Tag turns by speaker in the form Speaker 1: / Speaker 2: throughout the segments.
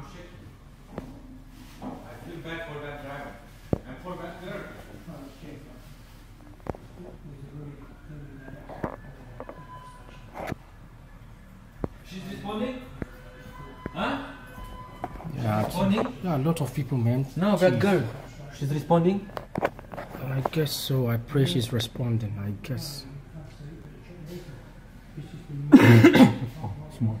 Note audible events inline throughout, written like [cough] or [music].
Speaker 1: arm is shaking. I feel bad for that driver and for that girl. She's responding? Huh?
Speaker 2: Yeah, responding? yeah, a lot of people, man. No, that girl.
Speaker 1: She's responding?
Speaker 2: I guess so. I pray she's responding. I guess.
Speaker 3: [coughs] Small.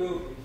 Speaker 1: Luke